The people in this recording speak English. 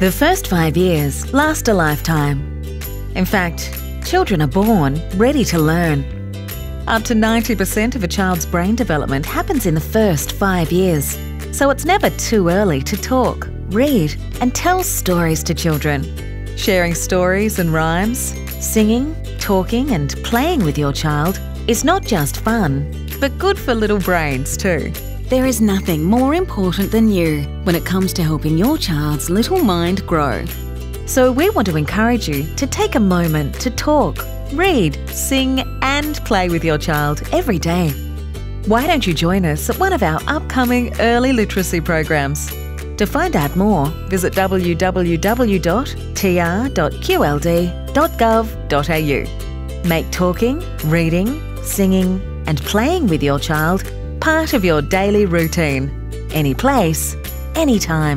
The first five years last a lifetime. In fact, children are born ready to learn. Up to 90% of a child's brain development happens in the first five years. So it's never too early to talk, read, and tell stories to children. Sharing stories and rhymes, singing, talking, and playing with your child is not just fun, but good for little brains too. There is nothing more important than you when it comes to helping your child's little mind grow. So we want to encourage you to take a moment to talk, read, sing, and play with your child every day. Why don't you join us at one of our upcoming early literacy programs? To find out more, visit www.tr.qld.gov.au. Make talking, reading, singing, and playing with your child part of your daily routine. Any place, anytime.